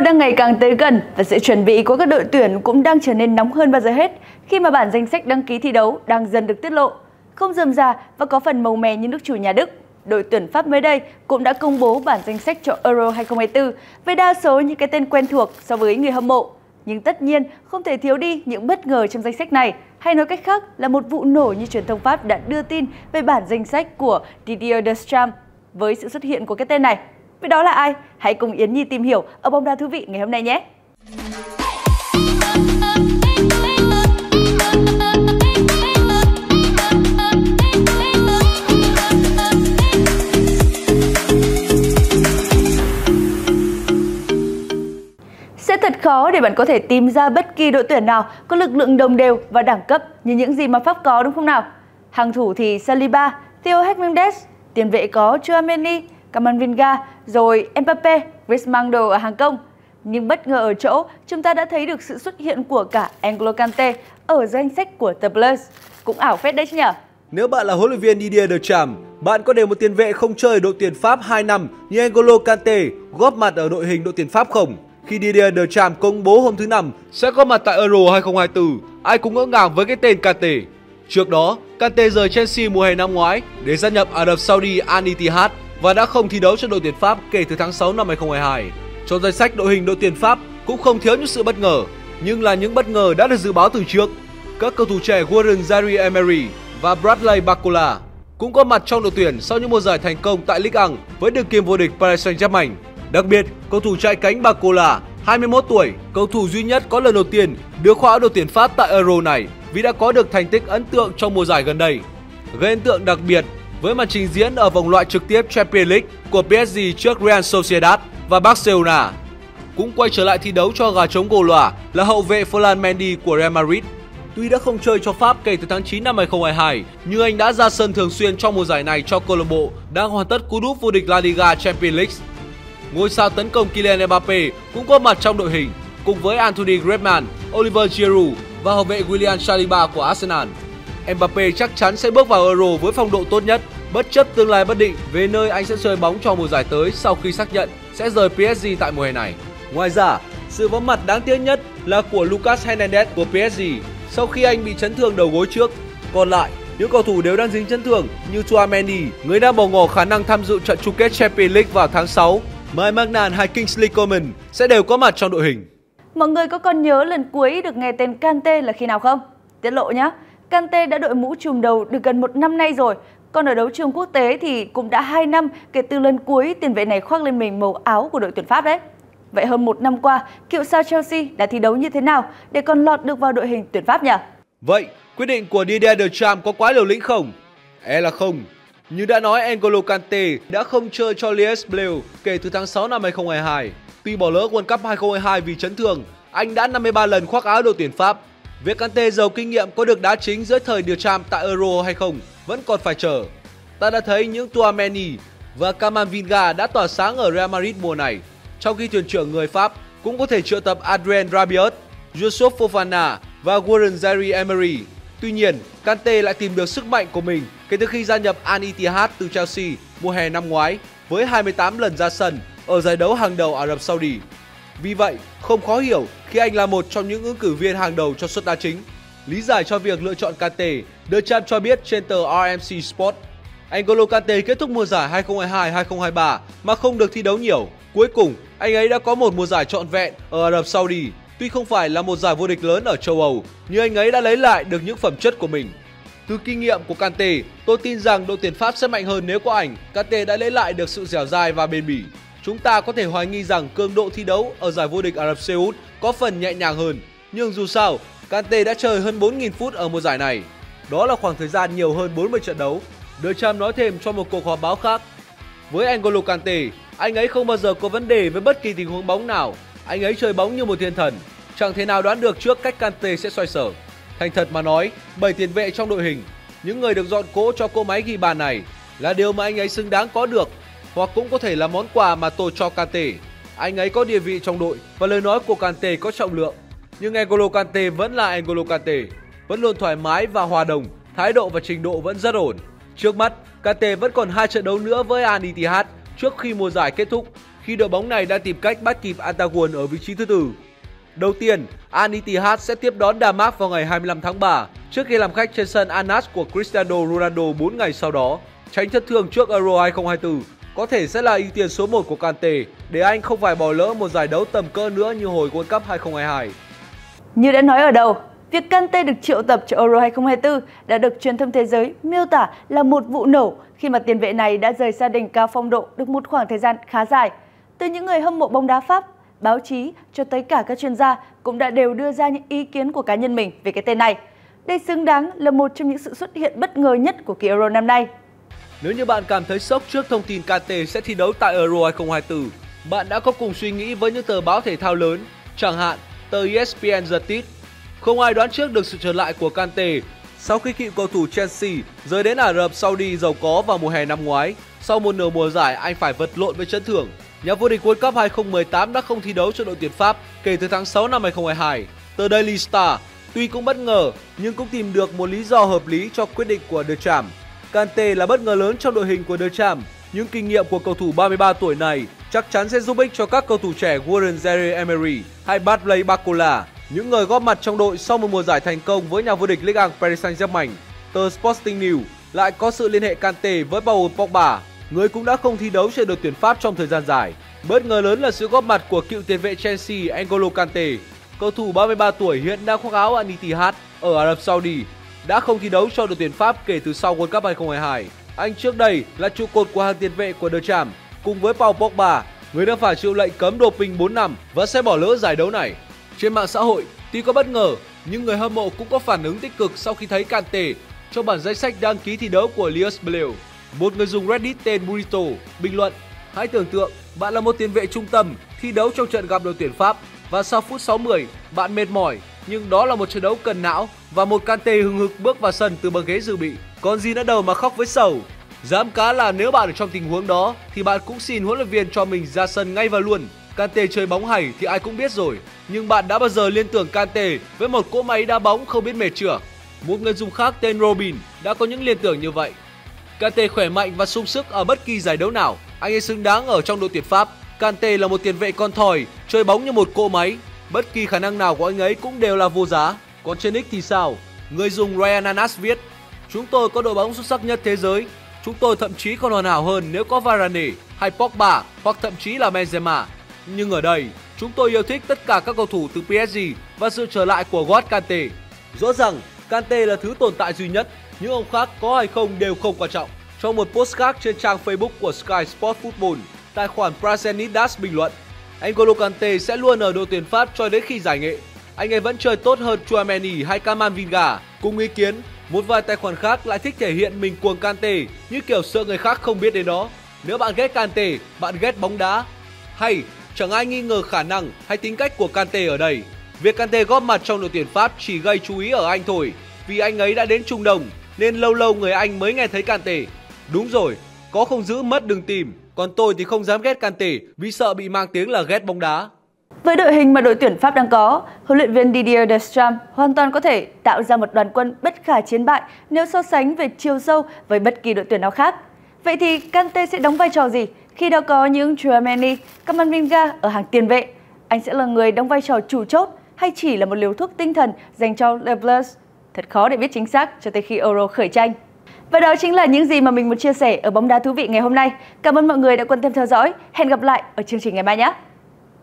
Euro đang ngày càng tới gần và sự chuẩn bị của các đội tuyển cũng đang trở nên nóng hơn bao giờ hết khi mà bản danh sách đăng ký thi đấu đang dần được tiết lộ. Không dườm già và có phần màu mè như nước chủ nhà Đức, đội tuyển Pháp mới đây cũng đã công bố bản danh sách cho Euro 2024 với đa số những cái tên quen thuộc so với người hâm mộ. Nhưng tất nhiên không thể thiếu đi những bất ngờ trong danh sách này, hay nói cách khác là một vụ nổ như truyền thông Pháp đã đưa tin về bản danh sách của Didier Deschamps. Với sự xuất hiện của cái tên này, Vậy đó là ai? Hãy cùng Yến Nhi tìm hiểu ở bóng đá thú vị ngày hôm nay nhé! Sẽ thật khó để bạn có thể tìm ra bất kỳ đội tuyển nào có lực lượng đồng đều và đẳng cấp như những gì mà Pháp có đúng không nào? Hàng thủ thì Saliba, Theo Hernandez, tiền vệ có Chouameni, Camavinga, rồi Mbappe, Griezmann đồ ở hàng công. Nhưng bất ngờ ở chỗ, chúng ta đã thấy được sự xuất hiện của cả N'Golo Kante ở danh sách của The Blues. Cũng ảo phết đấy chứ nhỉ? Nếu bạn là huấn luyện viên Didier Deschamps, bạn có để một tiền vệ không chơi đội tuyển Pháp 2 năm như N'Golo Kante góp mặt ở đội hình đội tuyển Pháp không? Khi Didier Deschamps công bố hôm thứ năm sẽ có mặt tại Euro 2024, ai cũng ngỡ ngàng với cái tên Kante. Trước đó, Kante rời Chelsea mùa hè năm ngoái để gia nhập Ả Rập Saudi Al Ittihad và đã không thi đấu cho đội tuyển Pháp kể từ tháng 6 năm 2022. Trong danh sách đội hình đội tuyển Pháp cũng không thiếu những sự bất ngờ, nhưng là những bất ngờ đã được dự báo từ trước. Các cầu thủ trẻ Warren Zaire Emery và Bradley Barcola cũng có mặt trong đội tuyển sau những mùa giải thành công tại Ligue 1 với đương kim vô địch Paris Saint-Germain. Đặc biệt, cầu thủ chạy cánh Barcola, 21 tuổi, cầu thủ duy nhất có lần đầu tiên được khoác đội tuyển Pháp tại Euro này vì đã có được thành tích ấn tượng trong mùa giải gần đây. Gây ấn tượng đặc biệt với màn trình diễn ở vòng loại trực tiếp Champions League của PSG trước Real Sociedad và Barcelona. Cũng quay trở lại thi đấu cho gà trống gồ lòa là hậu vệ Ferland Mendy của Real Madrid. Tuy đã không chơi cho Pháp kể từ tháng 9 năm 2022, nhưng anh đã ra sân thường xuyên trong mùa giải này cho câu lạc bộ đang hoàn tất cú đúp vô địch La Liga Champions League. Ngôi sao tấn công Kylian Mbappe cũng có mặt trong đội hình, cùng với Anthony Griezmann, Oliver Giroud và hậu vệ William Saliba của Arsenal. Mbappe chắc chắn sẽ bước vào Euro với phong độ tốt nhất, bất chấp tương lai bất định về nơi anh sẽ chơi bóng cho mùa giải tới sau khi xác nhận sẽ rời PSG tại mùa hè này. Ngoài ra, sự vắng mặt đáng tiếc nhất là của Lucas Hernandez của PSG sau khi anh bị chấn thương đầu gối trước. Còn lại, những cầu thủ đều đang dính chấn thương như Chouameni, người đang bỏ ngỏ khả năng tham dự trận chung kết Champions League vào tháng 6. Mai Magnan hay Kingsley Coman sẽ đều có mặt trong đội hình. Mọi người có còn nhớ lần cuối được nghe tên Kante là khi nào không? Tiết lộ nhé, Kante đã đội mũ trùm đầu được gần một năm nay rồi. Còn ở đấu trường quốc tế thì cũng đã 2 năm kể từ lần cuối tiền vệ này khoác lên mình màu áo của đội tuyển Pháp đấy. Vậy hơn một năm qua, cựu sao Chelsea đã thi đấu như thế nào để còn lọt được vào đội hình tuyển Pháp nhỉ? Vậy, quyết định của Didier Deschamps có quá liều lĩnh không? E là không. Như đã nói, N'Golo Kante đã không chơi cho Lies Bleus kể từ tháng 6 năm 2022. Tuy bỏ lỡ World Cup 2022 vì chấn thương, anh đã 53 lần khoác áo đội tuyển Pháp Việc Kante giàu kinh nghiệm có được đá chính giữa thời điều tram tại Euro hay không vẫn còn phải chờ. Ta đã thấy những Tuameni và Camavinga đã tỏa sáng ở Real Madrid mùa này, trong khi thuyền trưởng người Pháp cũng có thể triệu tập Adrien Rabiot, Yusuf Fofana và Warren Zaire Emery. Tuy nhiên, Kante lại tìm được sức mạnh của mình kể từ khi gia nhập Al Ittihad từ Chelsea mùa hè năm ngoái với 28 lần ra sân ở giải đấu hàng đầu Ả Rập Saudi. Vì vậy, không khó hiểu khi anh là một trong những ứng cử viên hàng đầu cho suất đá chính. Lý giải cho việc lựa chọn Kante, The Champ cho biết trên tờ RMC Sport. Angolo Kante kết thúc mùa giải 2022-2023 mà không được thi đấu nhiều. Cuối cùng, anh ấy đã có một mùa giải trọn vẹn ở Ả Rập Saudi. Tuy không phải là một giải vô địch lớn ở châu Âu, nhưng anh ấy đã lấy lại được những phẩm chất của mình. Từ kinh nghiệm của Kante, tôi tin rằng đội tuyển Pháp sẽ mạnh hơn nếu có ảnh. Kante đã lấy lại được sự dẻo dai và bền bỉ. Chúng ta có thể hoài nghi rằng cường độ thi đấu ở giải vô địch Ả Rập Xê Út có phần nhẹ nhàng hơn. Nhưng dù sao, Kante đã chơi hơn 4.000 phút ở mùa giải này. Đó là khoảng thời gian nhiều hơn 40 trận đấu. Đưa Cham nói thêm cho một cuộc họp báo khác. Với Angolo Kante, anh ấy không bao giờ có vấn đề với bất kỳ tình huống bóng nào. Anh ấy chơi bóng như một thiên thần. Chẳng thể nào đoán được trước cách Kante sẽ xoay sở. Thành thật mà nói, bảy tiền vệ trong đội hình, những người được dọn cỗ cho cỗ máy ghi bàn này là điều mà anh ấy xứng đáng có được hoặc cũng có thể là món quà mà tôi cho Kante. Anh ấy có địa vị trong đội và lời nói của Kante có trọng lượng. Nhưng N'Golo Kante vẫn là N'Golo Kante, vẫn luôn thoải mái và hòa đồng, thái độ và trình độ vẫn rất ổn. Trước mắt, Kante vẫn còn hai trận đấu nữa với Al Ittihad trước khi mùa giải kết thúc. khi đội bóng này đã tìm cách bắt kịp Antagon ở vị trí thứ tư. Đầu tiên, Al Ittihad sẽ tiếp đón Damas vào ngày 25 tháng 3 trước khi làm khách trên sân Anas của Cristiano Ronaldo 4 ngày sau đó. Tránh thất thương trước Euro 2024 có thể sẽ là ưu tiên số 1 của Kante để anh không phải bỏ lỡ một giải đấu tầm cỡ nữa như hồi World Cup 2022. Như đã nói ở đầu, việc Kante được triệu tập cho Euro 2024 đã được truyền thông thế giới miêu tả là một vụ nổ khi mà tiền vệ này đã rời gia đình cao phong độ được một khoảng thời gian khá dài. Từ những người hâm mộ bóng đá Pháp, báo chí cho tới cả các chuyên gia cũng đã đều đưa ra những ý kiến của cá nhân mình về cái tên này. Đây xứng đáng là một trong những sự xuất hiện bất ngờ nhất của kỳ Euro năm nay. Nếu như bạn cảm thấy sốc trước thông tin KT sẽ thi đấu tại Euro 2024, bạn đã có cùng suy nghĩ với những tờ báo thể thao lớn, chẳng hạn tờ ESPN The Tit. Không ai đoán trước được sự trở lại của Kante sau khi cựu cầu thủ Chelsea rời đến Ả Rập Saudi giàu có vào mùa hè năm ngoái. Sau một nửa mùa giải, anh phải vật lộn với chấn thương. Nhà vô địch World Cup 2018 đã không thi đấu cho đội tuyển Pháp kể từ tháng 6 năm 2022. Tờ Daily Star tuy cũng bất ngờ nhưng cũng tìm được một lý do hợp lý cho quyết định của The Champ. Kante là bất ngờ lớn trong đội hình của The Champ, Những kinh nghiệm của cầu thủ 33 tuổi này chắc chắn sẽ giúp ích cho các cầu thủ trẻ Warren Jerry Emery hay Bartley Bacola, những người góp mặt trong đội sau một mùa giải thành công với nhà vô địch Ligue 1 Paris Saint-Germain. Tờ Sporting News lại có sự liên hệ Kante với Paul Pogba, người cũng đã không thi đấu trên đội tuyển Pháp trong thời gian dài. Bất ngờ lớn là sự góp mặt của cựu tiền vệ Chelsea Angolo Kante, cầu thủ 33 tuổi hiện đang khoác áo Al Ittihad ở Ả Rập Saudi đã không thi đấu cho đội tuyển Pháp kể từ sau World Cup 2022. Anh trước đây là trụ cột của hàng tiền vệ của The Champ cùng với Paul Pogba, người đang phải chịu lệnh cấm doping 4 năm và sẽ bỏ lỡ giải đấu này. Trên mạng xã hội, tuy có bất ngờ, nhưng người hâm mộ cũng có phản ứng tích cực sau khi thấy Kante trong bản danh sách đăng ký thi đấu của Lius Bleu. Một người dùng Reddit tên Burrito bình luận: Hãy tưởng tượng bạn là một tiền vệ trung tâm thi đấu trong trận gặp đội tuyển Pháp và sau phút 60 bạn mệt mỏi nhưng đó là một trận đấu cần não và một Kante hừng hực bước vào sân từ băng ghế dự bị. Còn gì nữa đâu mà khóc với sầu. Dám cá là nếu bạn ở trong tình huống đó thì bạn cũng xin huấn luyện viên cho mình ra sân ngay và luôn. Kante chơi bóng hay thì ai cũng biết rồi, nhưng bạn đã bao giờ liên tưởng Kante với một cỗ máy đá bóng không biết mệt chưa? Một người dùng khác tên Robin đã có những liên tưởng như vậy. Kante khỏe mạnh và sung sức ở bất kỳ giải đấu nào, anh ấy xứng đáng ở trong đội tuyển Pháp. Kante là một tiền vệ con thòi, chơi bóng như một cỗ máy, bất kỳ khả năng nào của anh ấy cũng đều là vô giá. Còn trên X thì sao? Người dùng Ryan Anas viết, chúng tôi có đội bóng xuất sắc nhất thế giới. Chúng tôi thậm chí còn hoàn hảo hơn nếu có Varane hay Pogba hoặc thậm chí là Benzema. Nhưng ở đây, chúng tôi yêu thích tất cả các cầu thủ từ PSG và sự trở lại của God Kante. Rõ ràng, Kante là thứ tồn tại duy nhất, những ông khác có hay không đều không quan trọng. Trong một post khác trên trang Facebook của Sky Sport Football, tài khoản Prasenidas bình luận, N'Golo Kante sẽ luôn ở đội tuyển Pháp cho đến khi giải nghệ. Anh ấy vẫn chơi tốt hơn Chouameni hay Kamavinga. Cùng ý kiến, một vài tài khoản khác lại thích thể hiện mình cuồng Kante như kiểu sợ người khác không biết đến nó. Nếu bạn ghét Kante, bạn ghét bóng đá. Hay chẳng ai nghi ngờ khả năng hay tính cách của Kante ở đây. Việc Kante góp mặt trong đội tuyển Pháp chỉ gây chú ý ở Anh thôi, vì anh ấy đã đến Trung Đông nên lâu lâu người Anh mới nghe thấy Kante. Đúng rồi, có không giữ mất đừng tìm, còn tôi thì không dám ghét Kante vì sợ bị mang tiếng là ghét bóng đá. Với đội hình mà đội tuyển Pháp đang có, huấn luyện viên Didier Deschamps hoàn toàn có thể tạo ra một đoàn quân bất khả chiến bại nếu so sánh về chiều sâu với bất kỳ đội tuyển nào khác. Vậy thì Kante sẽ đóng vai trò gì khi đã có những Chouameni, Kamavinga ở hàng tiền vệ? Anh sẽ là người đóng vai trò chủ chốt hay chỉ là một liều thuốc tinh thần dành cho Le Bleu? Thật khó để biết chính xác cho tới khi Euro khởi tranh. Và đó chính là những gì mà mình muốn chia sẻ ở bóng đá thú vị ngày hôm nay. Cảm ơn mọi người đã quan tâm theo dõi. Hẹn gặp lại ở chương trình ngày mai nhé!